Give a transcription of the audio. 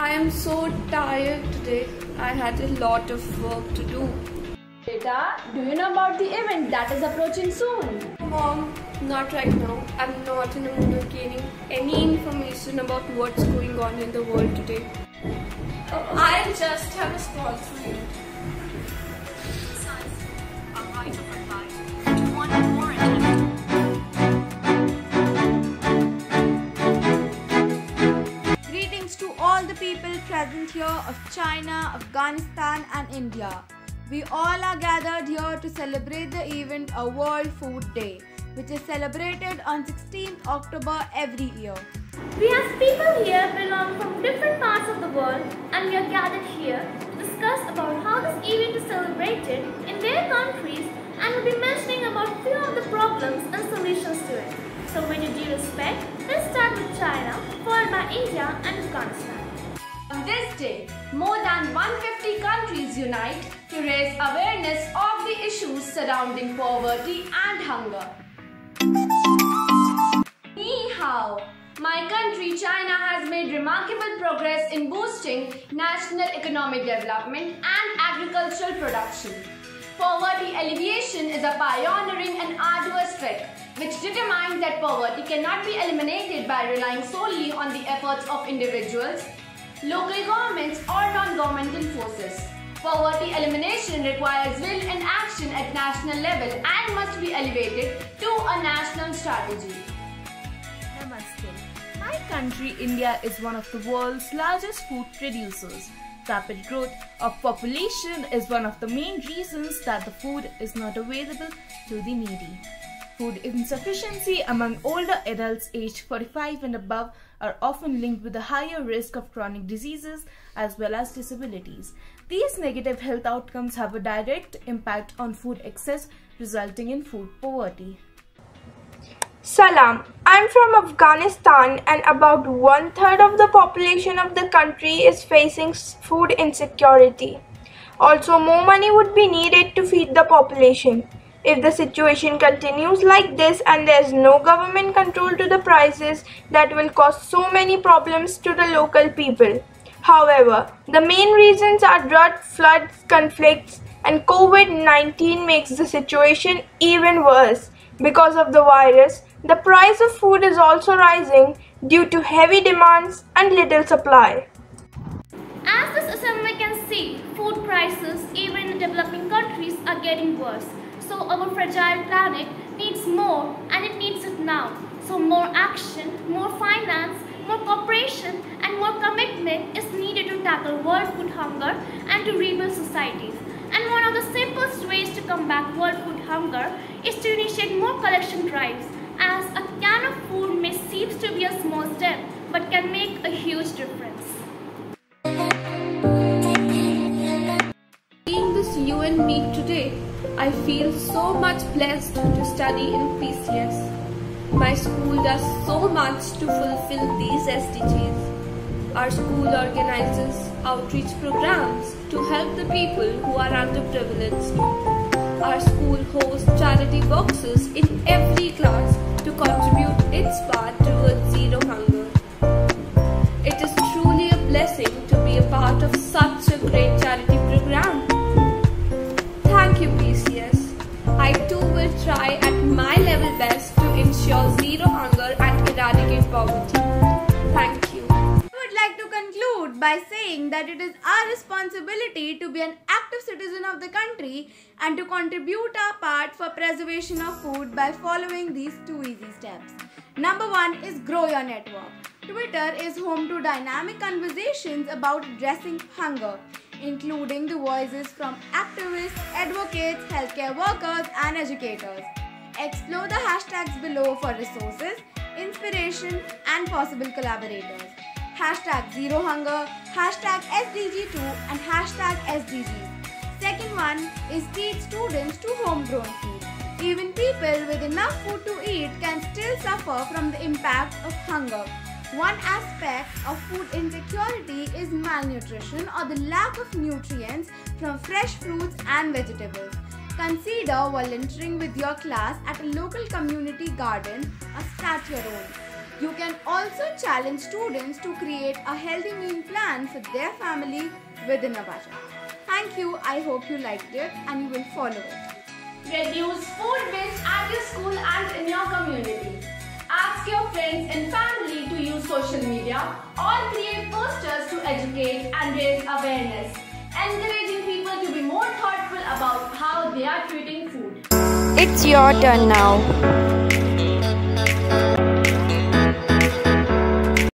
I am so tired today. I had a lot of work to do. Beta, do you know about the event that is approaching soon? Mom, not right now. I'm not in a mood of gaining any information about what's going on in the world today. I just have a small food. Of China, Afghanistan, and India. We all are gathered here to celebrate the event a World Food Day, which is celebrated on 16th October every year. We have people here belong from different parts of the world and we are gathered here to discuss about how this event is celebrated in their countries and will be mentioning about few of the problems and solutions On this day, more than 150 countries unite to raise awareness of the issues surrounding poverty and hunger. Ni hao. My country, China, has made remarkable progress in boosting national economic development and agricultural production. Poverty alleviation is a pioneering and arduous trek which determines that poverty cannot be eliminated by relying solely on the efforts of individuals, local governments, or non governmental forces. Poverty elimination requires will and action at national level and must be elevated to a national strategy. Namaste. My country, India, is one of the world's largest food producers. Rapid growth of population is one of the main reasons that the food is not available to the needy. Food insufficiency among older adults aged 45 and above are often linked with a higher risk of chronic diseases as well as disabilities. These negative health outcomes have a direct impact on food excess, resulting in food poverty. Salam. I'm from Afghanistan, and about one third of the population of the country is facing food insecurity. Also, more money would be needed to feed the population. If the situation continues like this and there's no government control to the prices, that will cause so many problems to the local people. However, the main reasons are drought, floods, conflicts, and COVID 19 makes the situation even worse. Because of the virus, the price of food is also rising due to heavy demands and little supply. As this assembly can see, food prices even in developing countries are getting worse. So our fragile planet needs more and it needs it now. So more action, more finance, more cooperation and more commitment is needed to tackle world food hunger and to rebuild societies. And one of the simplest ways to combat world food hunger is to initiate more collection drives as a can of food may seem to be a small step but can make a huge difference. Seeing this UN meet today, I feel so much blessed to study in PCS. My school does so much to fulfill these SDGs. Our school organizes outreach programs to help the people who are underprivileged. Our school hosts charity boxes in every class to contribute its part towards zero hunger. It is truly a blessing to be a part of such a great charity by saying that it is our responsibility to be an active citizen of the country and to contribute our part for preservation of food by following these two easy steps. Number one is grow your network. Twitter is home to dynamic conversations about addressing hunger, including the voices from activists, advocates, healthcare workers, and educators. Explore the hashtags below for resources, inspiration, and possible collaborators. Hashtag Zero Hunger, hashtag SDG2, and hashtag SDGs. Second one is teach students to homegrown food. Even people with enough food to eat can still suffer from the impact of hunger. One aspect of food insecurity is malnutrition or the lack of nutrients from fresh fruits and vegetables. Consider volunteering with your class at a local community garden or start your own. You can also challenge students to create a healthy meal plan for their family within a budget. Thank you. I hope you liked it and you will follow it. Reduce food waste at your school and in your community. Ask your friends and family to use social media or create posters to educate and raise awareness, encouraging people to be more thoughtful about how they are treating food. It's your turn now.